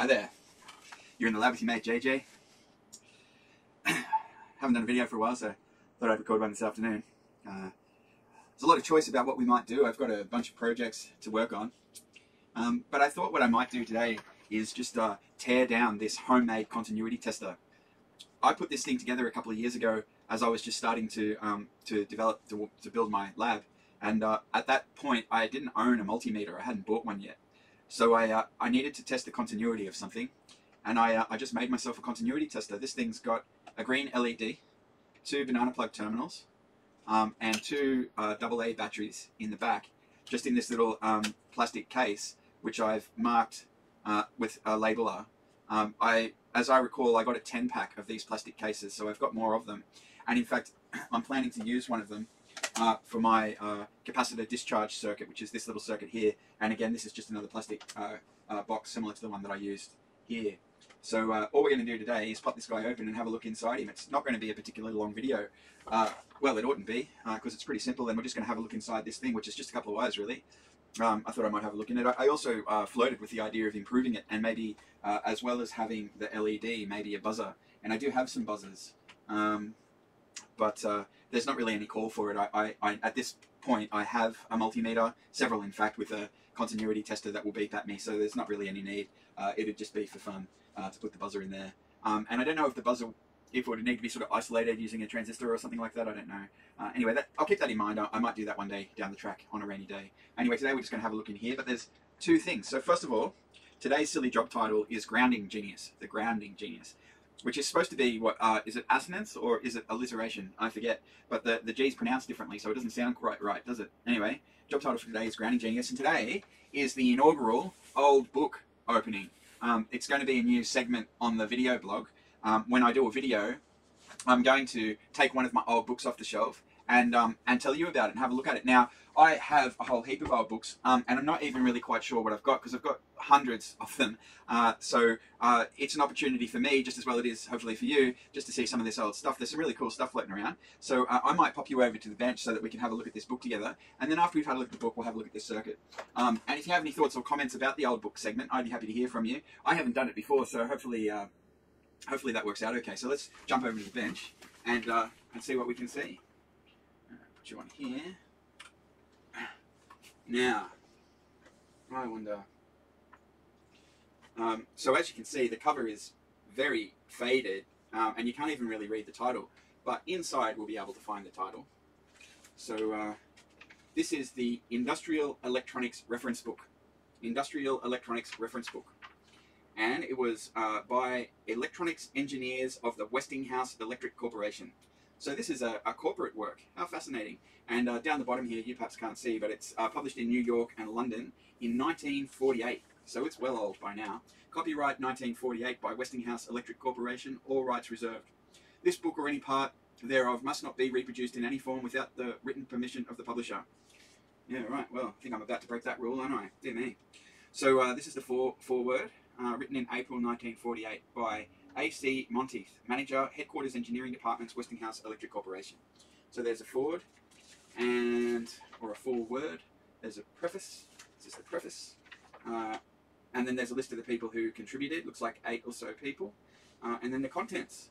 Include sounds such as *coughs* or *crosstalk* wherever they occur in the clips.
Hi there. You're in the lab with your mate JJ. *clears throat* Haven't done a video for a while, so thought I'd record one this afternoon. Uh, there's a lot of choice about what we might do. I've got a bunch of projects to work on. Um, but I thought what I might do today is just uh, tear down this homemade continuity tester. I put this thing together a couple of years ago as I was just starting to um, to develop to, to build my lab, and uh, at that point I didn't own a multimeter. I hadn't bought one yet, so I uh, I needed to test the continuity of something, and I uh, I just made myself a continuity tester. This thing's got a green LED, two banana plug terminals, um, and two uh, AA batteries in the back, just in this little um, plastic case, which I've marked uh, with a labeler. Um, I, as I recall, I got a 10 pack of these plastic cases, so I've got more of them. And in fact, *clears throat* I'm planning to use one of them uh, for my uh, capacitor discharge circuit, which is this little circuit here. And again, this is just another plastic uh, uh box similar to the one that I used here. So uh, all we're going to do today is pop this guy open and have a look inside him. It's not going to be a particularly long video. Well, it oughtn't be, because it's pretty simple, and we're just going to have a look inside this thing, which is just a couple of wires, really. Um, I thought I might have a look in it. I also uh, floated with the idea of improving it and maybe, uh, as well as having the LED, maybe a buzzer. And I do have some buzzers, um, but uh, there's not really any call for it. I, I, I, at this point, I have a multimeter, several in fact, with a continuity tester that will beep at me, so there's not really any need. Uh, it'd just be for fun uh, to put the buzzer in there. Um, and I don't know if the buzzer if it would need to be sort of isolated using a transistor or something like that, I don't know. Uh, anyway, that, I'll keep that in mind. I, I, might do that one day down the track on a rainy day. Anyway, today we're just going to have a look in here, but there's two things. So first of all, today's silly job title is Grounding Genius, the Grounding Genius, which is supposed to be, what uh, is it assonance or is it alliteration? I forget, but the, the G is pronounced differently, so it doesn't sound quite right, does it? Anyway, job title for today is Grounding Genius, and today is the inaugural old book opening. Um, it's going to be a new segment on the video blog, um, when I do a video, I'm going to take one of my old books off the shelf and um, and tell you about it and have a look at it. Now, I have a whole heap of old books, um, and I'm not even really quite sure what I've got because I've got hundreds of them. Uh, so uh, it's an opportunity for me, just as well it is hopefully for you, just to see some of this old stuff. There's some really cool stuff floating around. So uh, I might pop you over to the bench so that we can have a look at this book together. And then after we've had a look at the book, we'll have a look at this circuit. Um, and if you have any thoughts or comments about the old book segment, I'd be happy to hear from you. I haven't done it before, so hopefully uh, hopefully that works out okay. So let's jump over to the bench and, uh, and see what we can see. You on here. Now, I wonder. Um, so as you can see, the cover is very faded, um, and you can't even really read the title. But inside, we'll be able to find the title. So uh, this is the Industrial Electronics Reference Book. Industrial Electronics Reference Book and it was uh, by electronics engineers of the Westinghouse Electric Corporation. So this is a, a corporate work. How fascinating. And uh, down the bottom here, you perhaps can't see, but it's uh, published in New York and London in 1948. So it's well old by now. Copyright 1948 by Westinghouse Electric Corporation, all rights reserved. This book or any part thereof must not be reproduced in any form without the written permission of the publisher. Yeah, right. Well, I think I'm about to break that rule, aren't I? Dear me. So uh, this is the fore foreword uh, written in April 1948 by A.C. Monteith, Manager, Headquarters Engineering Departments, Westinghouse Electric Corporation. So there's a forward, and or a foreword. There's a preface. This is the preface. Uh, and then there's a list of the people who contributed. Looks like eight or so people. Uh, and then the contents.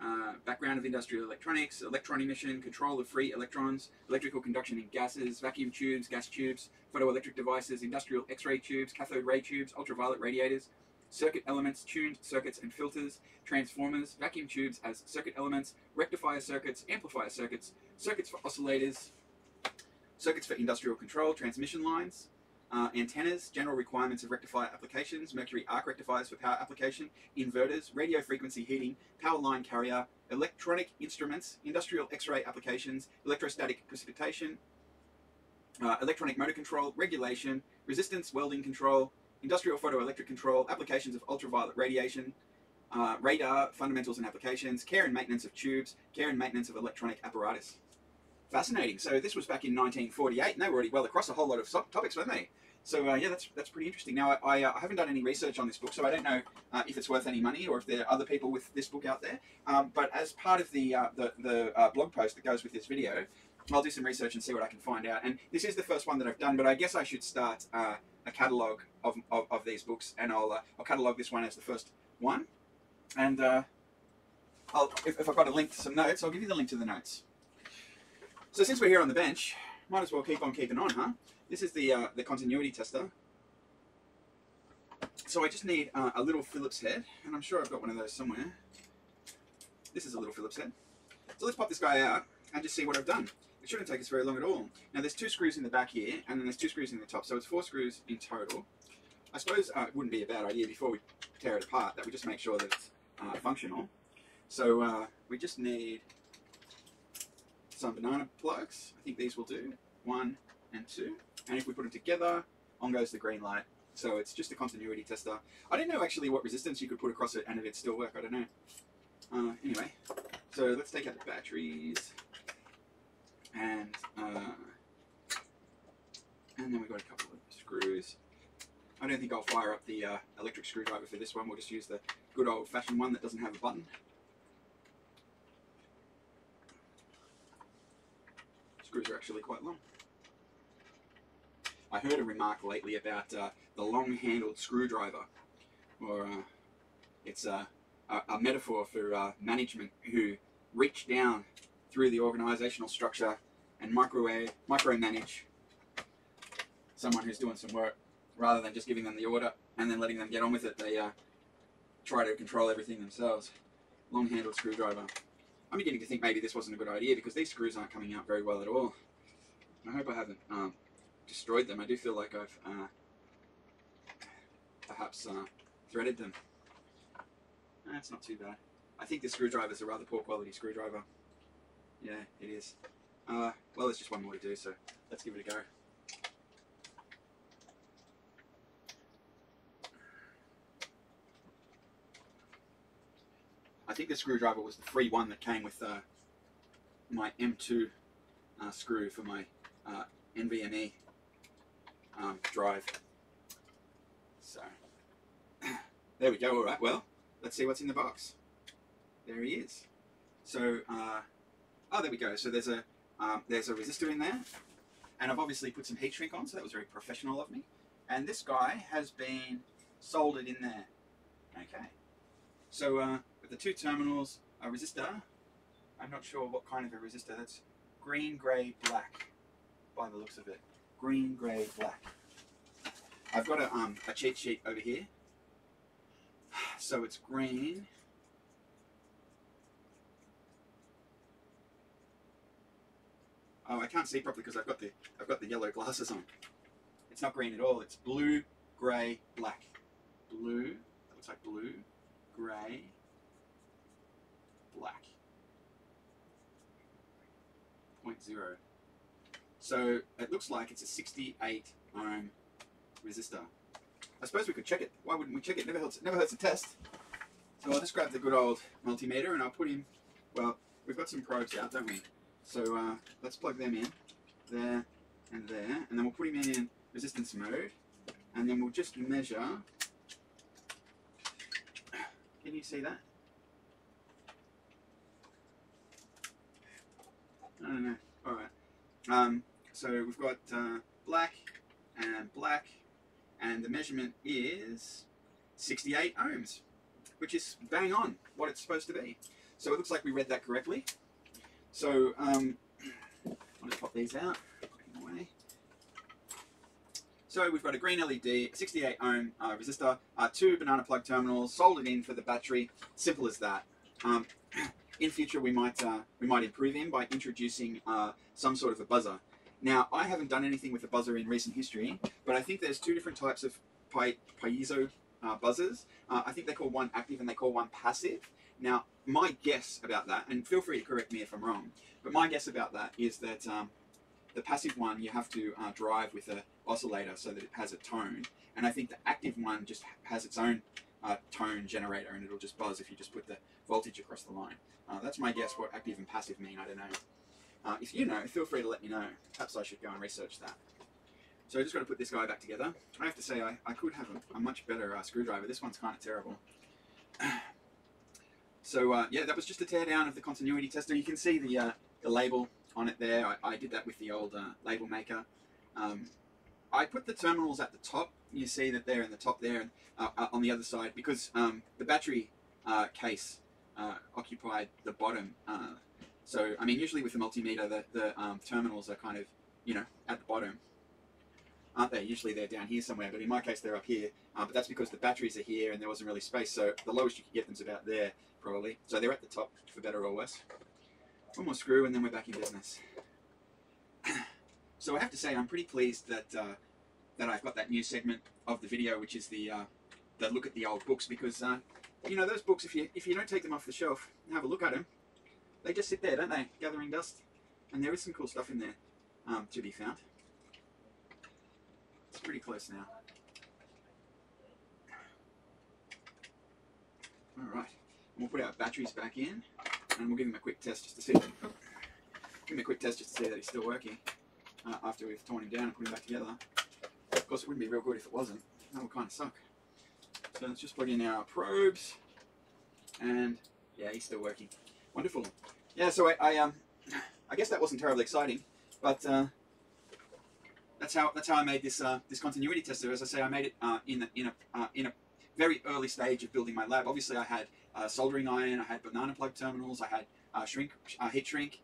Uh, background of industrial electronics, electron emission, control of free electrons, electrical conduction in gases, vacuum tubes, gas tubes, photoelectric devices, industrial X-ray tubes, cathode ray tubes, ultraviolet radiators, circuit elements, tuned circuits and filters, transformers, vacuum tubes as circuit elements, rectifier circuits, amplifier circuits, circuits for oscillators, circuits for industrial control, transmission lines, uh, antennas, general requirements of rectifier applications, mercury arc rectifiers for power application, inverters, radio frequency heating, power line carrier, electronic instruments, industrial X-ray applications, electrostatic precipitation, uh, electronic motor control, regulation, resistance welding control, industrial photoelectric control, applications of ultraviolet radiation, uh, radar, fundamentals and applications, care and maintenance of tubes, care and maintenance of electronic apparatus. Fascinating. So this was back in 1948, and they were already well across a whole lot of topics, weren't they? So uh, yeah, that's that's pretty interesting. Now I, I, uh, I, haven't done any research on this book, so I don't know uh, if it's worth any money or if there are other people with this book out there. Um, but as part of the uh, the, the uh, blog post that goes with this video, I'll do some research and see what I can find out. And this is the first one that I've done, but I guess I should start uh, a catalogue of, of, of these books, and I'll uh, I'll catalogue this one as the first one, and uh, I'll if, if I've got a link to some notes, I'll give you the link to the notes. So since we're here on the bench, might as well keep on keeping on, huh? This is the uh, the continuity tester. So I just need uh, a little Phillips head, and I'm sure I've got one of those somewhere. This is a little Phillips head. So let's pop this guy out and just see what I've done. It shouldn't take us very long at all. Now there's two screws in the back here, and then there's two screws in the top, so it's four screws in total. I suppose uh, it wouldn't be a bad idea before we tear it apart that we just make sure that it's uh, functional. So uh, we just need some banana plugs. I think these will do. One and two. And if we put them together, on goes the green light. So it's just a continuity tester. I didn't know actually what resistance you could put across it and if it'd still work. I don't know. Uh, anyway, so let's take out the batteries. And, uh, and then we've got a couple of screws. I don't think I'll fire up the uh, electric screwdriver for this one. We'll just use the good old fashioned one that doesn't have a button. Screws are actually quite long. I heard a remark lately about uh, the long-handled screwdriver, or uh, it's a, a, a, metaphor for uh, management who reach down through the organizational structure and microwave, micromanage someone who's doing some work, rather than just giving them the order and then letting them get on with it. They uh, try to control everything themselves. Long-handled screwdriver. I'm beginning to think maybe this wasn't a good idea because these screws aren't coming out very well at all. I hope I haven't um, destroyed them. I do feel like I've uh, perhaps uh, threaded them. That's not too bad. I think this screwdriver is a rather poor quality screwdriver. Yeah, it is. Uh, well, there's just one more to do, so let's give it a go. I think the screwdriver was the free one that came with uh, my M2 uh, screw for my uh, NVMe um, drive. So, *clears throat* there we go. All right, well, let's see what's in the box. There he is. So, uh, oh, there we go. So there's a um, there's a resistor in there, and I've obviously put some heat shrink on, so that was very professional of me. And this guy has been soldered in there. Okay. So uh, with the two terminals, a resistor. I'm not sure what kind of a resistor. That's green, grey, black, by the looks of it green, grey, black. I've got a, um, a cheat sheet over here. So it's green. Oh, I can't see properly because I've got the I've got the yellow glasses on. It's not green at all. It's blue, grey, black. Blue. That looks like blue, grey, black. Point zero. So it looks like it's a 68 ohm resistor. I suppose we could check it. Why wouldn't we check it? Never hurts, never hurts a test. So I'll just grab the good old multimeter and I'll put in, well, we've got some probes out, don't we? So uh, let's plug them in, there and there, and then we'll put him in resistance mode, and then we'll just measure. Can you see that? I don't know. All right. Um, so we've got uh, black and black, and the measurement is 68 ohms, which is bang on what it's supposed to be. So it looks like we read that correctly. So um, I'll just pop these out. So we've got a green LED, 68 ohm uh, resistor, uh, two banana plug terminals, soldered in for the battery. Simple as that. Um, *clears throat* in future, we might uh, we might improve in by introducing uh, some sort of a buzzer. Now, I haven't done anything with a buzzer in recent history, but I think there's two different types of pi piezo uh, buzzers. Uh, I think they call one active and they call one passive. Now, my guess about that, and feel free to correct me if I'm wrong, but my guess about that is that um, the passive one you have to uh, drive with an oscillator so that it has a tone, and I think the active one just has its own uh, tone generator and it'll just buzz if you just put the voltage across the line. Uh, that's my guess what active and passive mean, I don't know. Uh, if you know, feel free to let me know. Perhaps I should go and research that. So I just got to put this guy back together. I have to say, I, I could have a, a much better uh, screwdriver. This one's kind of terrible. So uh, yeah, that was just a teardown of the continuity tester. You can see the, uh, the label on it there. I, I did that with the old uh, label maker. Um, I put the terminals at the top. You see that they're in the top there uh, uh, on the other side because um, the battery uh, case occupied the bottom. So, I mean, usually with the multimeter, the, the um, terminals are kind of, you know, at the bottom. Aren't they? Usually they're down here somewhere, but in my case they're up here. Uh, but that's because the batteries are here and there wasn't really space, so the lowest you could get them's about there, probably. So they're at the top, for better or worse. One more screw and then we're back in business. *clears throat* so I have to say I'm pretty pleased that uh, that I've got that new segment of the video, which is the uh, the look at the old books, because uh, you know those books, if you if you don't take them off the shelf and have a look at them, they just sit there, don't they, gathering dust? And there is some cool stuff in there um, to be found. Pretty close now. Alright, we'll put our batteries back in and we'll give him a quick test just to see. Give him a quick test just to see that he's still working uh, after we've torn him down and put him back together. Of course, it wouldn't be real good if it wasn't. That would kind of suck. So let's just plug in our probes and yeah, he's still working. Wonderful. Yeah, so I, I um, I guess that wasn't terribly exciting, but uh, that's how that's how I made this uh, this continuity tester. As I say, I made it uh, in a, in a uh, in a very early stage of building my lab. Obviously, I had uh, soldering iron, I had banana plug terminals, I had uh, shrink uh, heat shrink.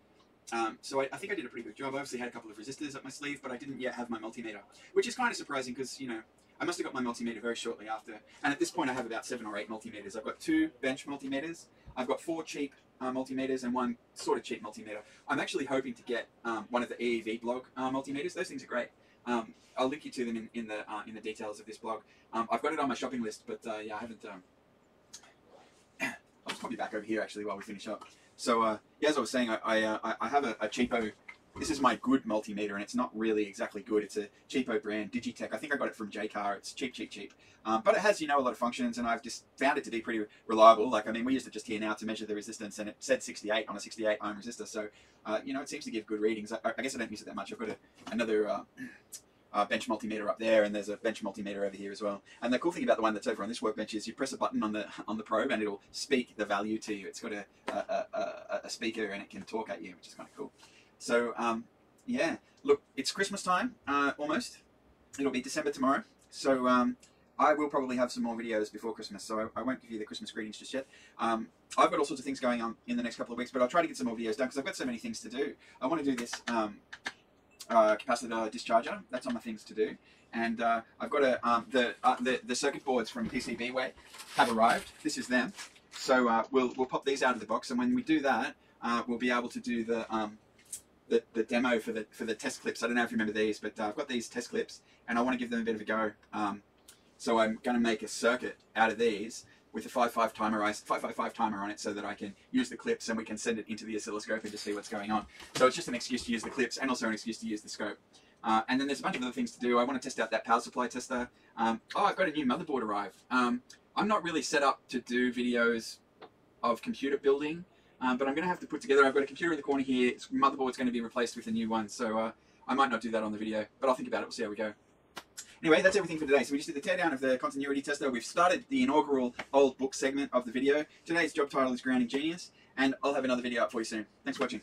Um, so I, I, think I did a pretty good job. I obviously had a couple of resistors up my sleeve, but I didn't yet have my multimeter, which is kind of surprising because you know I must have got my multimeter very shortly after. And at this point, I have about seven or eight multimeters. I've got two bench multimeters. I've got four cheap uh, multimeters and one sort of cheap multimeter. I'm actually hoping to get um, one of the EEVblog uh, multimeters. Those things are great. Um, I'll link you to them in, in the uh, in the details of this blog. Um, I've got it on my shopping list, but uh, yeah, I haven't. Um, *coughs* I'll just probably back over here actually while we finish up. So uh, yeah, as I was saying, I I, uh, I have a, a cheapo this is my good multimeter, and it's not really exactly good. It's a cheapo brand, Digitech. I think I got it from Jaycar. It's cheap, cheap, cheap. Um, but it has, you know, a lot of functions, and I've just found it to be pretty reliable. Like, I mean, we used it just here now to measure the resistance, and it said 68 on a 68 ohm resistor. So, uh, you know, it seems to give good readings. I, I, guess I don't use it that much. I've got a, another uh, uh, bench multimeter up there, and there's a bench multimeter over here as well. And the cool thing about the one that's over on this workbench is you press a button on the on the probe, and it'll speak the value to you. It's got a, a, a, a speaker, and it can talk at you, which is kind of cool. So, um, yeah, look, it's Christmas time uh, almost. It'll be December tomorrow, so um, I will probably have some more videos before Christmas. So I, I won't give you the Christmas greetings just yet. Um, I've got all sorts of things going on in the next couple of weeks, but I'll try to get some more videos done because I've got so many things to do. I want to do this um, uh, capacitor discharger. That's on my things to do. And uh, I've got a um, the, uh, the the circuit boards from PCBWay have arrived. This is them. So uh, we'll we'll pop these out of the box, and when we do that, uh, we'll be able to do the um, the, the demo for the for the test clips. I don't know if you remember these, but uh, I've got these test clips, and I want to give them a bit of a go. Um, so I'm going to make a circuit out of these with a 5.5 timer, 555 timer on it, so that I can use the clips and we can send it into the oscilloscope and just see what's going on. So it's just an excuse to use the clips and also an excuse to use the scope. Uh, and then there's a bunch of other things to do. I want to test out that power supply tester. Um, oh, I've got a new motherboard arrive. Um, I'm not really set up to do videos of computer building. Um, but I'm going to have to put together, I've got a computer in the corner here, its motherboard's going to be replaced with a new one, so uh, I might not do that on the video, but I'll think about it, we'll see how we go. Anyway, that's everything for today. So we just did the teardown of the continuity tester. We've started the inaugural old book segment of the video. Today's job title is Grounding Genius, and I'll have another video up for you soon. Thanks for watching.